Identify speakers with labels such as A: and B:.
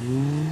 A: Ooh.